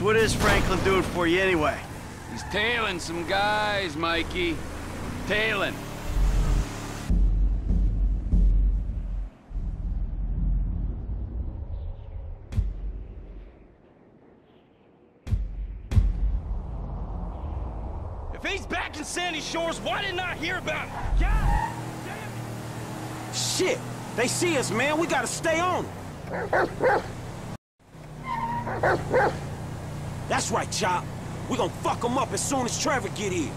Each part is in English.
So what is Franklin doing for you anyway? He's tailing some guys, Mikey. Tailing. If he's back in Sandy Shores, why didn't I hear about it? God damn! Shit! They see us, man. We gotta stay on. That's right, Chop. We gonna fuck them up as soon as Trevor get here.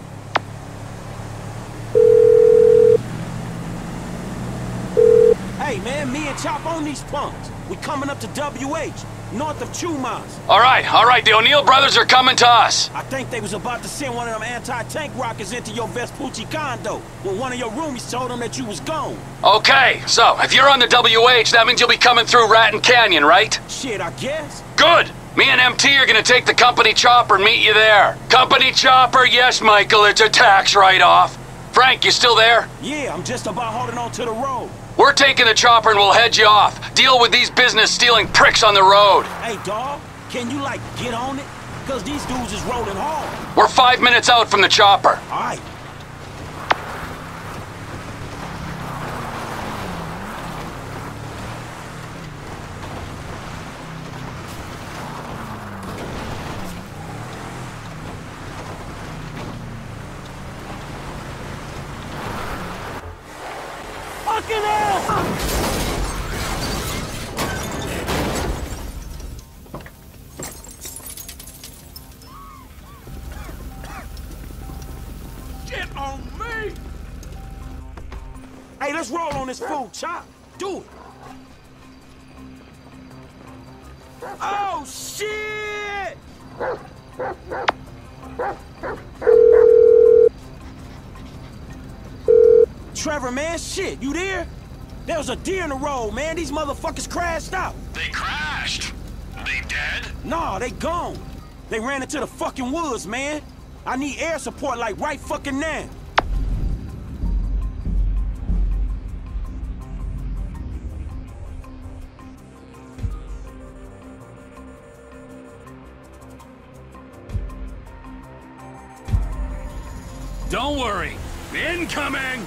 Hey, man, me and Chop on these punks. We coming up to WH, north of Chumash. All right, all right. The O'Neill brothers are coming to us. I think they was about to send one of them anti-tank rockets into your Vespucci condo when one of your roomies told them that you was gone. Okay, so if you're on the WH, that means you'll be coming through Raton Canyon, right? Shit, I guess. Good. Me and MT are gonna take the company chopper and meet you there. Company chopper, yes, Michael, it's a tax write-off. Frank, you still there? Yeah, I'm just about holding on to the road. We're taking the chopper and we'll head you off. Deal with these business-stealing pricks on the road. Hey, dog, can you, like, get on it? Because these dudes is rolling hard. We're five minutes out from the chopper. All right. Fucking hell! Get on me! Hey, let's roll on this fool, Chop. Do it. Oh, shit! Trevor, man, shit, you there? There was a deer in the road, man. These motherfuckers crashed out. They crashed. They dead? Nah, they gone. They ran into the fucking woods, man. I need air support like right fucking now. Don't worry. Incoming!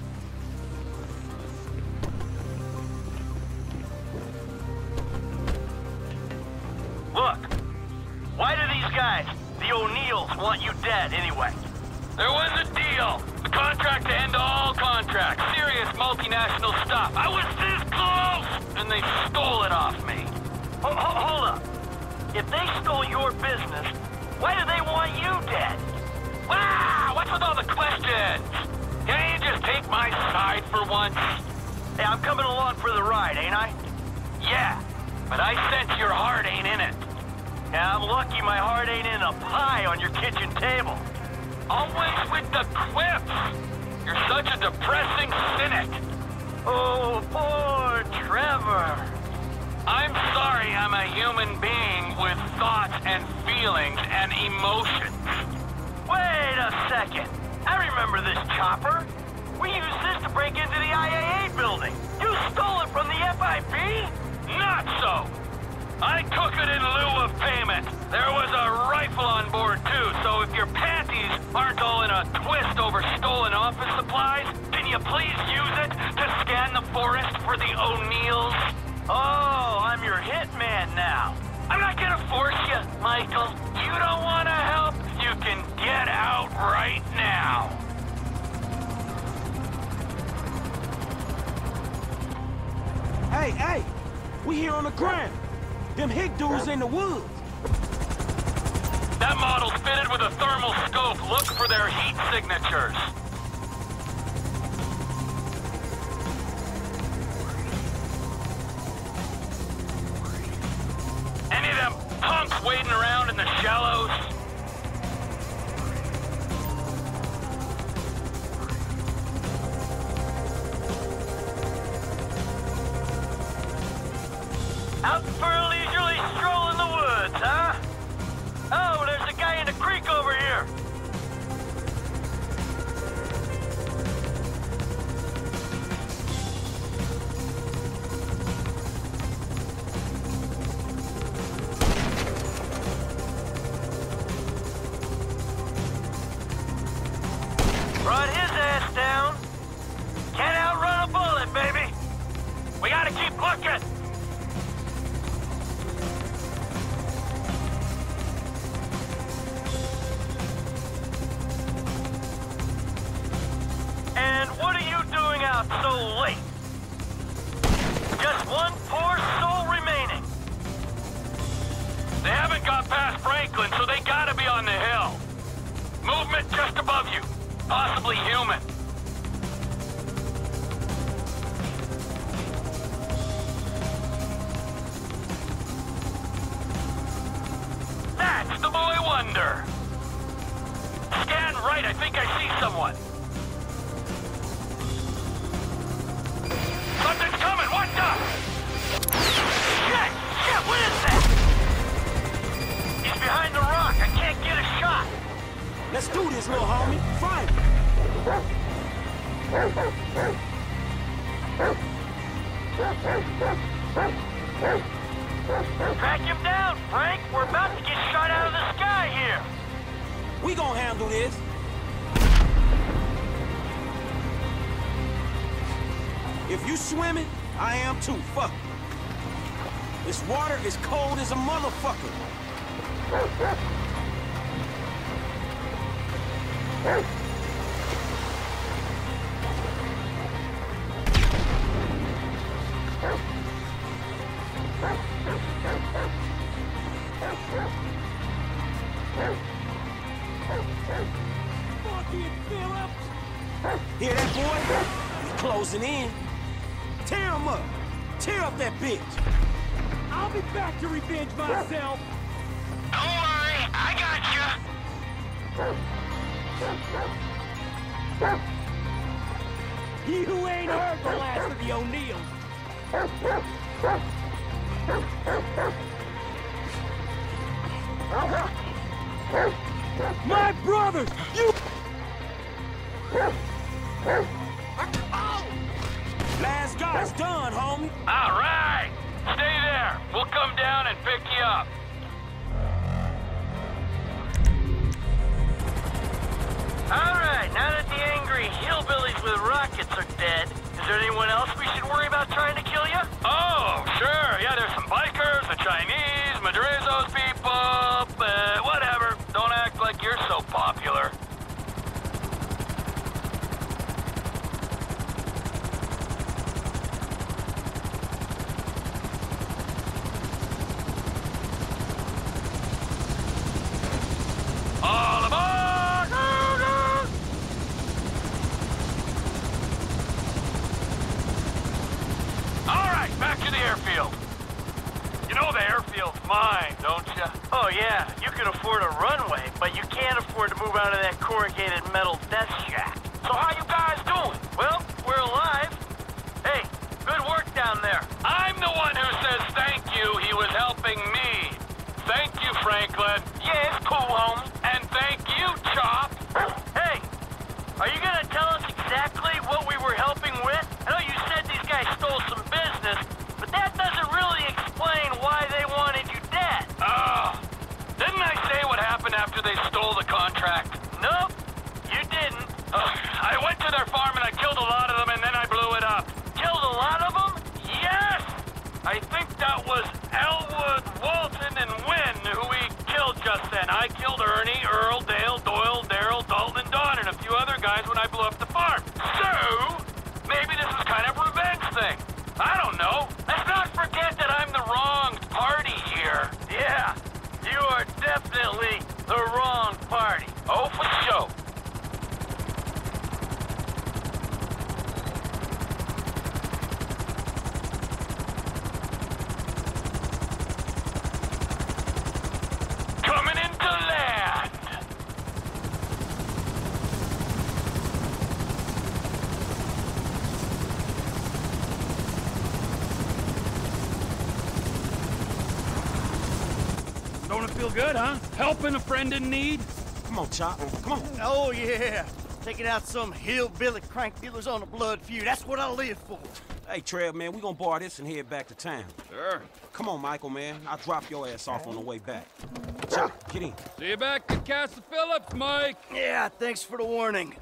Multinational stop. I was this close! And they stole it off me. Ho- ho- hold up. If they stole your business, why do they want you dead? Wow! What's with all the questions? Can't you just take my side for once? Hey, I'm coming along for the ride, ain't I? Yeah, but I sense your heart ain't in it. Yeah, I'm lucky my heart ain't in a pie on your kitchen table. Always with the quips. You're such a depressing cynic. Oh, poor Trevor. I'm sorry I'm a human being with thoughts and feelings and emotions. Wait a second. I remember this chopper. We used this to break into the IAA building. You stole it from the FIB? Not so. I took it in lieu of payment. There was a rifle on board too, so if your panties aren't all in a twist over stolen office you please use it to scan the forest for the O'Neills? Oh, I'm your hitman now. I'm not gonna force you, Michael. You don't wanna help? You can get out right now. Hey, hey, we here on the ground. Them hick dudes in the woods. That model's fitted with a thermal scope. Look for their heat signatures. Wading around in the shallows? Late? Just one poor soul remaining. They haven't got past Franklin, so they gotta be on the hill. Movement just above you. Possibly human. That's the boy wonder. Scan right, I think I see someone. Coming! Shit! Shit, what is that? He's behind the rock. I can't get a shot. Let's do this, little homie. Fight! Track him down, Frank. We're about to get shot out of the sky here. We gonna handle this. If you swimming, I am too. Fuck. This water is cold as a motherfucker. Hear that, boy? We closing in. That bitch. I'll be back to revenge myself! Don't worry, I got You ain't heard the last of the O'Neills! My brothers! You... Last guy's done, homie. All right. Stay there. We'll come down and pick you up. All right, now that the angry hillbillies with rockets are dead, is there anyone else we should worry about trying to kill you? Oh, sure. Yeah, there's some bikers, the Chinese, Madrazo's people, but whatever. Don't act like you're so popular. All aboard! All right, back to the airfield. You know the airfield's mine, don't you? Oh yeah, you can afford a runway, but you can't afford to move out of that corrugated metal. Death feel good, huh? Helping a friend in need? Come on, Chop. Come on. Oh, yeah. Taking out some hillbilly crank dealers on a blood feud. That's what I live for. Hey, Trev, man, we gonna bar this and head back to town. Sure. Come on, Michael, man. I'll drop your ass off on the way back. Chop, get in. See you back at Castle Phillips, Mike. Yeah, thanks for the warning.